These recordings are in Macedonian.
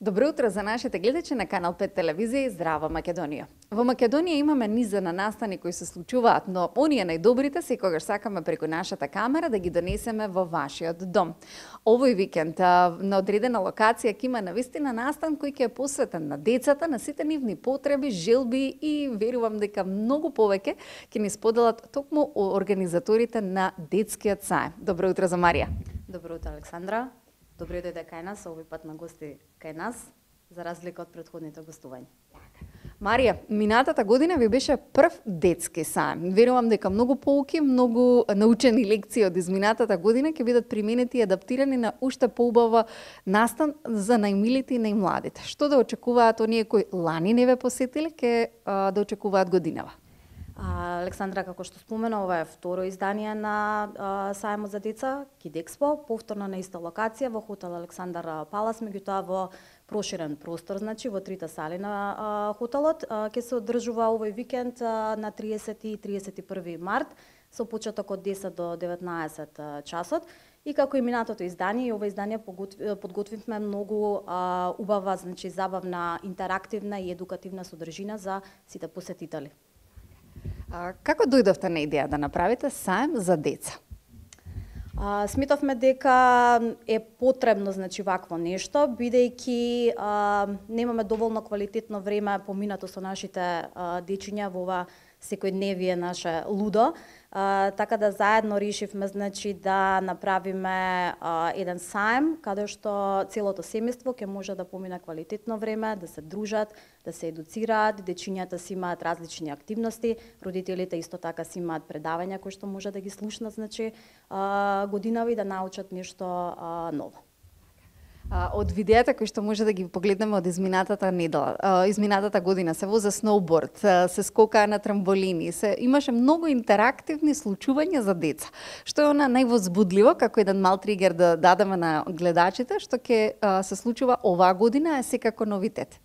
Добро утро за нашите гледачи на Канал 5 телевизија и Здрава Македонија. Во Македонија имаме низа на настани кои се случуваат, но оние најдобрите секогаш сакаме преку нашата камера да ги донесеме во вашиот дом. Овој викенд на одредена локација ќе има навистина настан кој ќе е посветен на децата, на сите нивни потреби, желби и верувам дека многу повеќе ќе ни споделат токму организаторите на детскиот саем. Добро утро за Марија. Добро утро Александра. Добре дојде кај нас, овој пат на гости кај нас, за разлика од предходните гостувања. Марија, минатата година ви беше прв детски сам. Верувам дека многу полки многу научени лекции од изминатата година ќе бидат применети и адаптирани на уште поубава настан за најмилите и најмладите. Што да очекуваат оние кои лани не ве посетиле, ке да очекуваат годинава? Александра, како што спомена, ова е второ издание на а, Сајмот за деца, Кидекспо, повторно на иста локација во хотел Александар Палас, меѓутоа во проширен простор, значи во трите сали на а, хотелот. Ке се одржува овој викенд а, на 30 и 31 март со почеток од 10 до 19 часот. И како и минатото издание, и ова издание подготвивме многу а, убава, значи забавна, интерактивна и едукативна содржина за сите посетители. А, како дојдовте на идеја да направите саем за деца? А, сметовме дека е потребно значи вакво нешто, бидејќи а, немаме доволно квалитетно време поминато со нашите а, дечиња во оваа секојдневие наше лудо. А, така да заедно решивме значи да направиме а, еден сајм каде што целото семејство ќе може да помине квалитетно време, да се дружат, да се едуцираат, дечињата си имаат различни активности, родителите исто така си имаат предавања кои што може да ги слушнат значи а, годинави да научат нешто а, ново од видеата кои што може да ги погледнеме од изминатата недела, изминатата година се воза сноуборд, се скока на трамболини, се имаше многу интерактивни случувања за деца. Што е она највозбудливо како еден мал тригер да дадеме на гледачите што ќе се случува оваа година е секако новитет.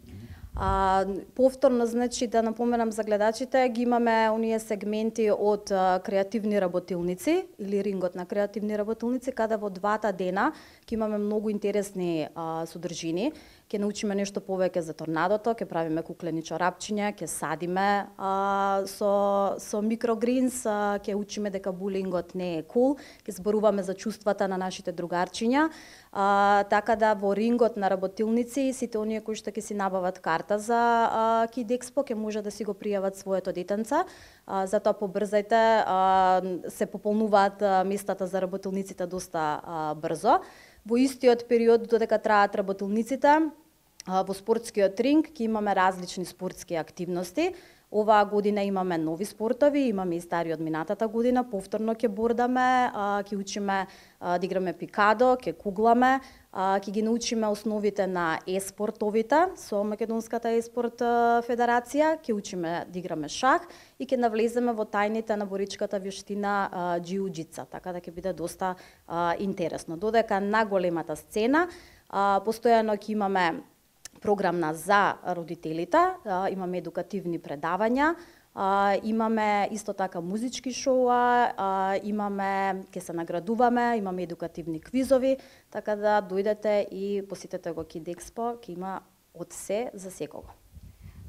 А, повторно, значи, да напоменам за гледачите, ги имаме оние сегменти од а, креативни работилници или рингот на креативни работилници, каде во двата дена ќе имаме многу интересни а, содржини. Ќе научиме нешто повеќе за торнадото, ќе правиме куклени чорапчиња, ќе садиме а, со со микрогринс, а, ќе учиме дека булингот не е кул, cool, ќе зборуваме за чувствата на нашите другарчиња, а, така да во рингот на работилници сите оние кои што ќе си набават карта за кидекспо ке ќе може да си го пријават своето детенца, затоа побрзајте, се пополнуваат местата за работилниците доста брзо. Во истиот период додека траат работилниците, во спортскиот ринг ќе имаме различни спортски активности. Оваа година имаме нови спортови, имаме и стари од минатата година, повторно ќе бордаме, ќе учиме да играме пикадо, ќе кугламе, ќе ги научиме основите на еспортовите со Македонската еспорт федерација, ќе учиме да играме шах и ќе навлеземе во тајните на боричката вештина джиу-джица, така да ќе биде доста интересно. Додека на големата сцена, постојано ќе имаме програмна за родителите, имаме едукативни предавања, А, имаме исто така музички шоуа, а, имаме, ќе се наградуваме, имаме едукативни квизови, така да дојдете и посетете го Kid Expo, ќе има од се за секого.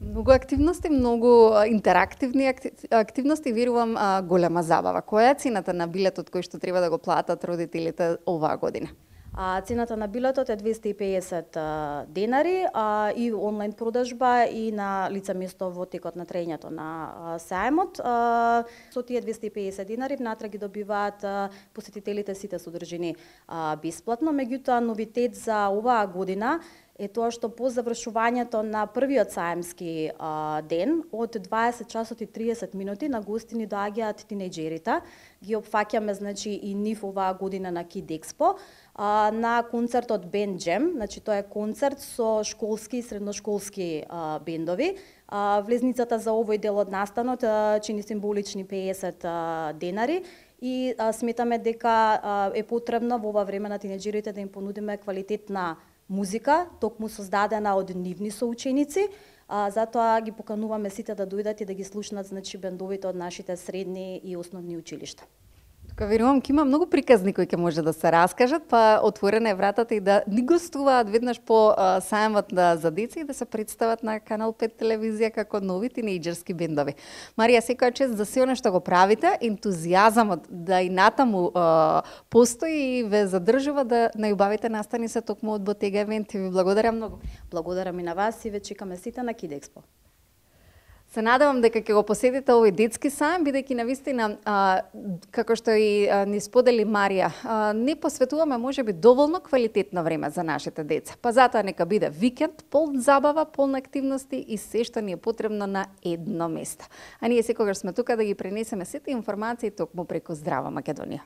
Многу активности, многу интерактивни активности, верувам голема забава. Која е цената на билетот кој што треба да го платат родителите оваа година? А, цената на билетот е 250 денари а, и онлайн продажба и на лица место во текот на трењето на саемот. А, со тие 250 денари внатре ги добиваат а, посетителите сите содржини а, бесплатно. Меѓутоа, новитет за оваа година е тоа што по завршувањето на првиот саемски а, ден од 20 часот и 30 минути на гости ни доаѓаат тинејџерите. Ги опфаќаме значи и нив оваа година на Kid Expo а, на концертот Бен Jam, значи тоа е концерт со школски и средношколски а, бендови. А, влезницата за овој дел од настанот а, чини символични 50 а, денари и а, сметаме дека а, е потребно во ова време на тинеџерите да им понудиме квалитетна музика, токму создадена од нивни соученици, а, затоа ги покануваме сите да дојдат и да ги слушнат значи бендовите од нашите средни и основни училишта. Така верувам ќе има многу приказни кои ќе може да се раскажат, па отворена е вратата и да ни гостуваат веднаш по сајмот на за деца и да се представат на Канал 5 телевизија како нови тинејџерски бендови. Марија, секоја чест за се она што го правите, ентузијазамот да и натаму а, постои и ве задржува да најубавите настани се токму од Ботега Евент. Ви благодарам многу. Благодарам и на вас и ве чекаме сите на Кидекспо. Се надевам дека ќе го посетите овој детски сајм, бидејќи на вистина, а, како што и а, ни сподели Марија, а, не посветуваме можеби доволно квалитетно време за нашите деца. Па затоа нека биде викенд, полн забава, полн активности и се што ни е потребно на едно место. А ние секогаш сме тука да ги пренесеме сите информации токму преку Здрава Македонија.